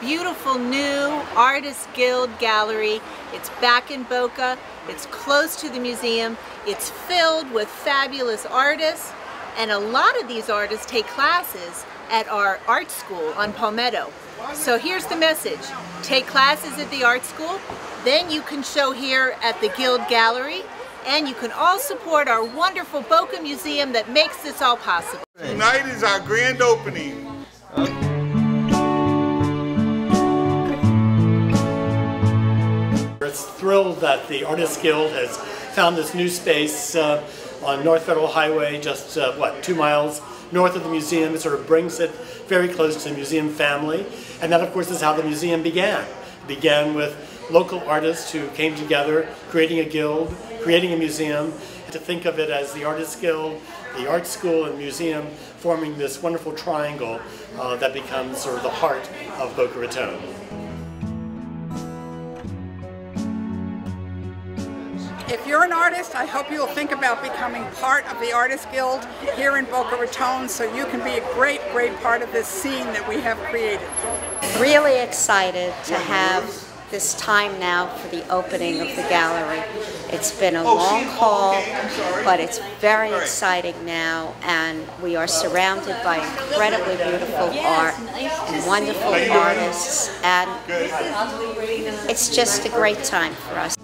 beautiful new Artist Guild Gallery. It's back in Boca. It's close to the museum. It's filled with fabulous artists. And a lot of these artists take classes at our art school on Palmetto. So here's the message. Take classes at the art school, then you can show here at the Guild Gallery, and you can all support our wonderful Boca Museum that makes this all possible. Tonight is our grand opening. That the Artists Guild has found this new space uh, on North Federal Highway, just uh, what, two miles north of the museum. It sort of brings it very close to the museum family. And that, of course, is how the museum began. It began with local artists who came together, creating a guild, creating a museum, to think of it as the Artists Guild, the art school and museum forming this wonderful triangle uh, that becomes sort of the heart of Boca Raton. If you're an artist, I hope you'll think about becoming part of the Artist Guild here in Boca Raton so you can be a great, great part of this scene that we have created. Really excited to have this time now for the opening of the gallery. It's been a long haul, but it's very exciting now, and we are surrounded by incredibly beautiful art and wonderful artists, and it's just a great time for us.